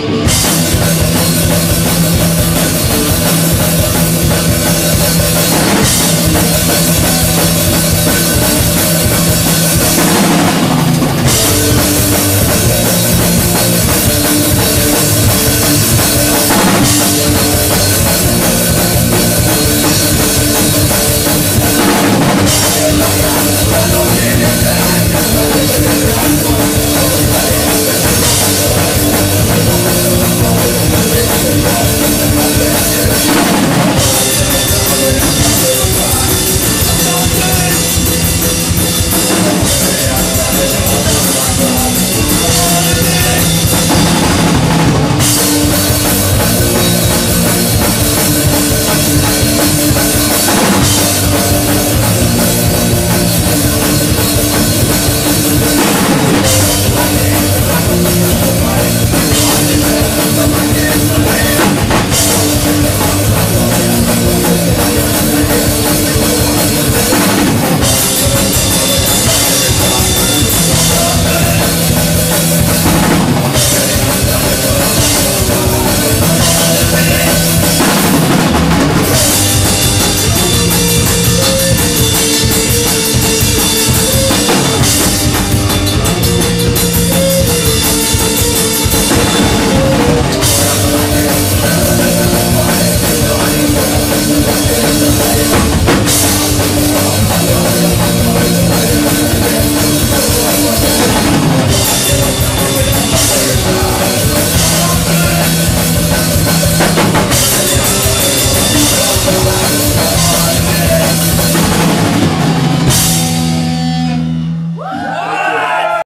Thank Thank you.